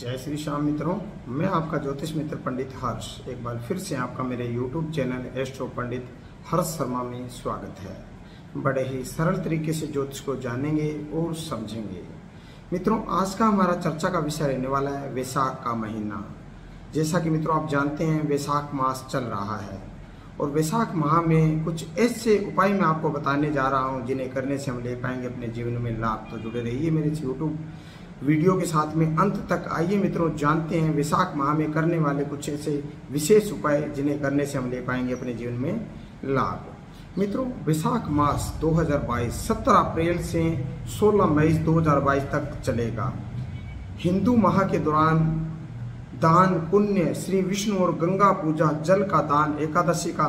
जय श्री श्याम मित्रों, मैं आपका ज्योतिष मित्र पंडित हर्ष। एक बार फिर से आपका मेरे YouTube channel astro Pandit Harsh Sharma में स्वागत है। बड़े ही सरल तरीके से ज्योतिष को जानेंगे और समझेंगे। मित्रों, आज का हमारा चर्चा का विषय रहने वाला है वैशाख का महीना। जैसा कि मित्रों आप जानते हैं, वैशाख मास चल रहा है और वैशाख माह में कुछ ऐसे उपाय मैं आपको बताने जा रहा हूँ, जिन्हें करने से हम ले पाएँगे अपने जीवन में लाभ। तो जुड़े रहिए मेरे यूट्यूब वीडियो के साथ में अंत तक आइए मित्रों, जानते हैं विशाख माह में करने वाले कुछ ऐसे विशेष उपाय जिन्हें करने से हम ले पाएँगे अपने जीवन में लाभ। मित्रों, वैशाख मास 2022 17 अप्रैल से 16 मई 2022 तक चलेगा। हिंदू माह के दौरान दान पुण्य, श्री विष्णु और गंगा पूजा, जल का दान, एकादशी का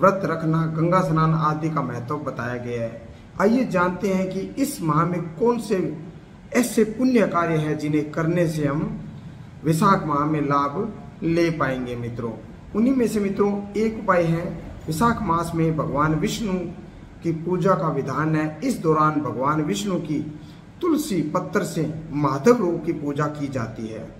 व्रत रखना, गंगा स्नान आदि का महत्व बताया गया है। आइए जानते हैं कि इस माह में कौन से ऐसे पुण्य कार्य हैं जिन्हें करने से हम विशाख माह में लाभ ले पाएँगे मित्रों। उन्हीं में से मित्रों, एक उपाय है। विशाख मास में भगवान विष्णु की पूजा का विधान है। इस दौरान भगवान विष्णु की तुलसी पत्थर से माधव रोग की पूजा की जाती है।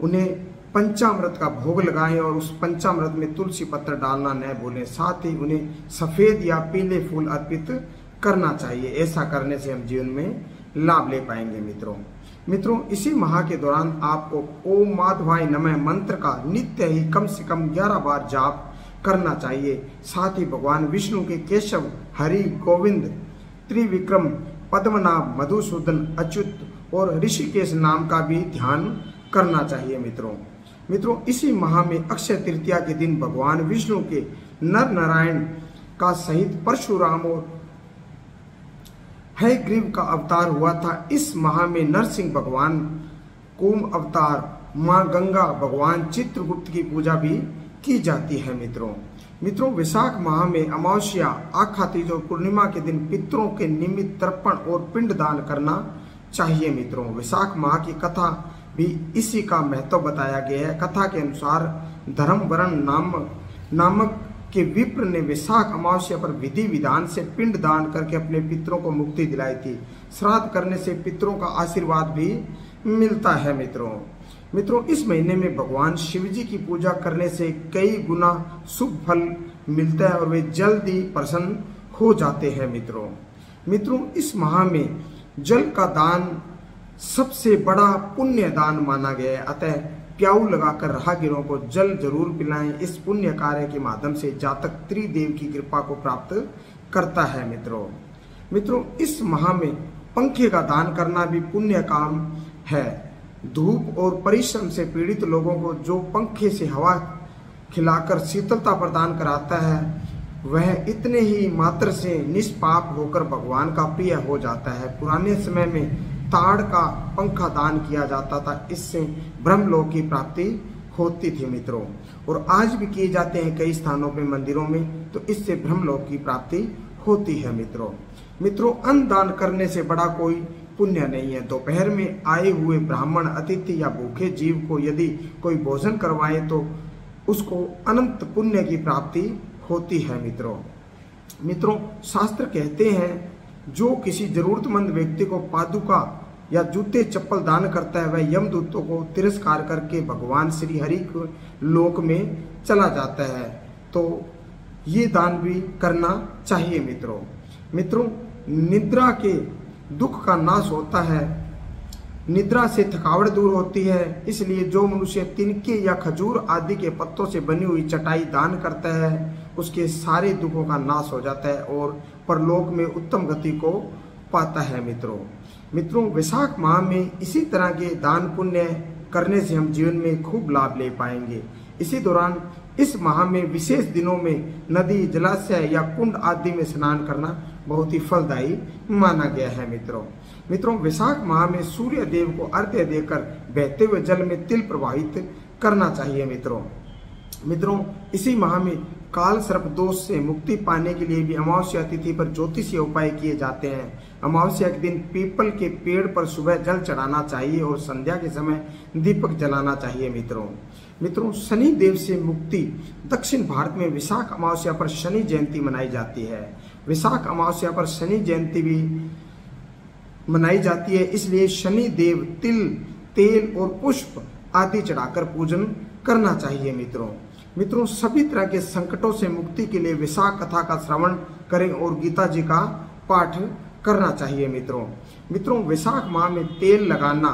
उन्हें पंचामृत का भोग लगाएँ और उस पंचामृत में तुलसी पत्र डालना न भूलें। साथ ही उन्हें सफ़ेद या पीले फूल अर्पित करना चाहिए। ऐसा करने से हम जीवन में लाभ ले पाएँगे मित्रों। मित्रों, इसी माह के दौरान आपको ओम माधवाय नमः मंत्र का नित्य ही कम से कम 11 बार जाप करना चाहिए। साथ ही भगवान विष्णु के केशव, हरि, गोविंद, त्रिविक्रम, पद्मनाभ, मधुसूदन, अच्युत और ऋषिकेश नाम का भी ध्यान करना चाहिए मित्रों। मित्रों, इसी माह में अक्षय तृतीया के दिन भगवान विष्णु के नर नारायण का सहित परशुराम और है ग्रीव का अवतार हुआ था। इस माह में नरसिंह भगवान कुम अवतार, माँ गंगा भगवान, चित्रगुप्त की पूजा भी की जाती है मित्रों। मित्रों, वैशाख माह में अमावस्या आखा तीज और पूर्णिमा के दिन पितरों के निमित्त तर्पण और पिंड दान करना चाहिए मित्रों। विशाख माह की कथा भी इसी का महत्व बताया गया है। कथा के अनुसार धर्म वरण नाम, नामक के विप्र ने विशाख अमावस्या पर विधि विधान से पिंड दान करके अपने पितरों को मुक्ति दिलाई थी। श्राद्ध करने से पितरों का आशीर्वाद भी मिलता है, मित्रों। मित्रों, इस महीने में भगवान शिव जी की पूजा करने से कई गुना शुभ फल मिलता है और वे जल्दी प्रसन्न हो जाते हैं, मित्रों। मित्रों, इस माह में जल का दान सबसे बड़ा पुण्य दान माना गया है। अतः प्याऊ लगाकर राहगीरों को जल ज़रूर पिलाएँ। इस पुण्य कार्य के माध्यम से जातक त्रिदेव की कृपा को प्राप्त करता है मित्रों। मित्रों, इस माह में पंखे का दान करना भी पुण्य काम है। धूप और परिश्रम से पीड़ित लोगों को जो पंखे से हवा खिलाकर शीतलता प्रदान कराता है, वह इतने ही मात्र से निष्पाप होकर भगवान का प्रिय हो जाता है। पुराने समय में ताड़ का पंखा दान किया जाता था। इससे ब्रह्मलोक की प्राप्ति होती थी मित्रों। और आज भी किए जाते हैं कई स्थानों पे मंदिरों में तो इससे ब्रह्मलोक की प्राप्ति होती है मित्रों। मित्रों अन्न दान करने से बड़ा कोई पुण्य नहीं है। दोपहर में आए हुए ब्राह्मण अतिथि या भूखे जीव को यदि कोई भोजन करवाए तो उसको अनंत पुण्य की प्राप्ति होती है मित्रों। मित्रों, शास्त्र कहते हैं, जो किसी जरूरतमंद व्यक्ति को पादुका या जूते चप्पल दान करता है, वह यमदूतों को तिरस्कार करके भगवान श्री हरि के लोक में चला जाता है। तो ये दान भी करना चाहिए मित्रों। मित्रों, निद्रा के दुख का नाश होता है। निद्रा से थकावट दूर होती है, इसलिए जो मनुष्य तिनके या खजूर आदि के पत्तों से बनी हुई चटाई दान करता है, उसके सारे दुखों का नाश हो जाता है और परलोक में उत्तम गति को पाता है मित्रों। मित्रों वैशाख माह में इसी तरह के दान पुण्य करने से हम जीवन में खूब लाभ ले पाएँगे। इसी दौरान इस माह में विशेष दिनों में नदी, जलाशय या कुंड आदि में स्नान करना बहुत ही फलदायी माना गया है मित्रों। मित्रों वैशाख माह में सूर्य देव को अर्घ्य देकर बहते हुए जल में तिल प्रवाहित करना चाहिए मित्रों। मित्रों, इसी माह में काल सर्प दोष से मुक्ति पाने के लिए भी अमावस्या तिथि पर ज्योतिषीय उपाय किए जाते हैं। अमावस्या के दिन पीपल के पेड़ पर सुबह जल चढ़ाना चाहिए और संध्या के समय दीपक जलाना चाहिए मित्रों। मित्रों, शनि देव से मुक्ति दक्षिण भारत में विशाख अमावस्या पर शनि जयंती मनाई जाती है। विशाख अमावस्या पर शनि जयंती भी मनाई जाती है, इसलिए शनि देव तिल, तेल और पुष्प आदि चढ़ाकर पूजन करना चाहिए मित्रों। मित्रों, सभी तरह के संकटों से मुक्ति के लिए विशाख कथा का श्रवण करें और गीता जी का पाठ करना चाहिए मित्रों। मित्रों, विशाख माह में तेल लगाना,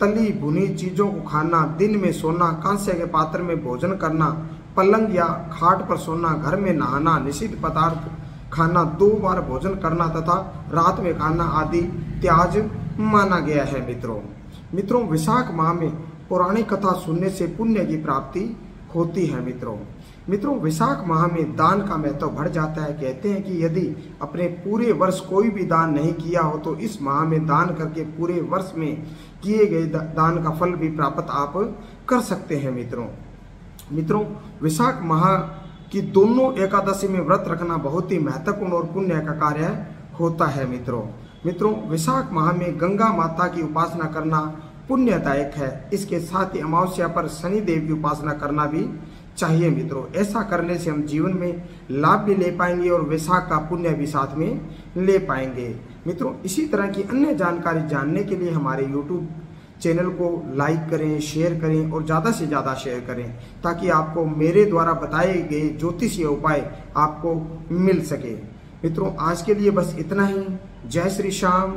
तली भुनी चीज़ों को खाना, दिन में सोना, कांस्य के पात्र में भोजन करना, पलंग या खाट पर सोना, घर में नहाना, निषिद्ध पदार्थ खाना, दो बार भोजन करना तथा रात में खाना आदि त्याज माना गया है मित्रों। मित्रों, विशाख माह में पौराणिक कथा सुनने से पुण्य की प्राप्ति होती है मित्रों। मित्रों विशाख माह में दान का महत्व बढ़ जाता है। कहते हैं कि यदि अपने पूरे वर्ष कोई भी दान नहीं किया हो तो इस माह में दान करके पूरे वर्ष में किए गए दान का फल भी प्राप्त आप कर सकते हैं मित्रों। मित्रों विशाख माह की दोनों एकादशी में व्रत रखना बहुत ही महत्वपूर्ण और पुण्य का कार्य होता है मित्रों। मित्रों विशाख माह में गंगा माता की उपासना करना पुण्यदायक है। इसके साथ ही अमावस्या पर शनि देव की उपासना करना भी चाहिए मित्रों। ऐसा करने से हम जीवन में लाभ भी ले पाएँगे और वैशाख का पुण्य भी साथ में ले पाएँगे। मित्रों, इसी तरह की अन्य जानकारी जानने के लिए हमारे यूट्यूब चैनल को लाइक करें शेयर करें और ज़्यादा से ज़्यादा शेयर करें, ताकि आपको मेरे द्वारा बताए गए ज्योतिषीय उपाय आपको मिल सके। मित्रों, आज के लिए बस इतना ही। जय श्री श्याम।